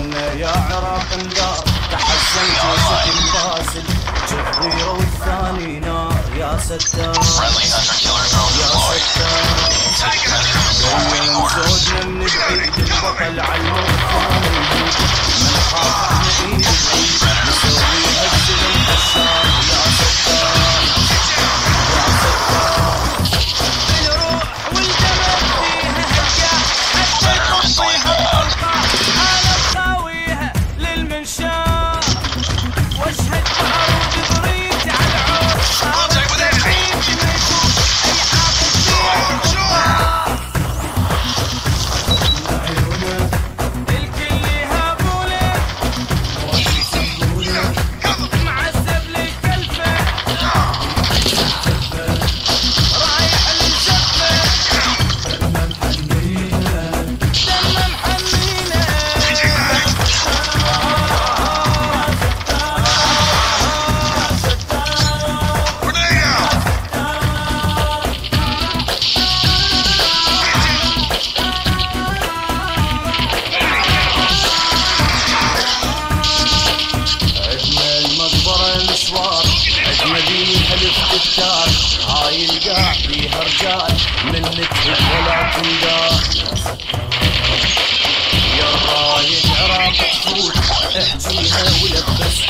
أنا يا عراق انذار تحسنت وسحب باسل شوف غيره والثاني نار يا ستار. يا ستار. زود من يا البطل على فيها رجال منك ولا تندار يا رايد عراق تفوت احجيها ولبس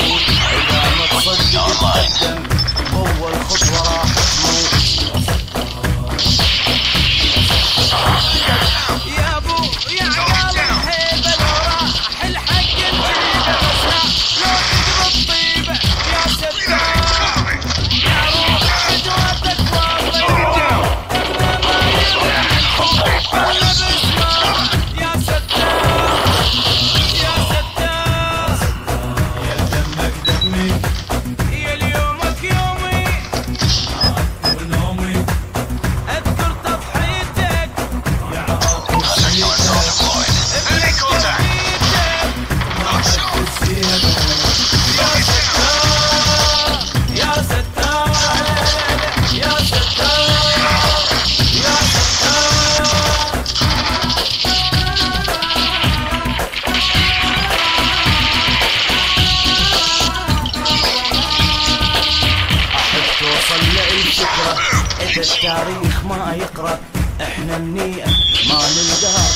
فكرة إذا التاريخ ما يقرأ. إحنا النية ما ننقهر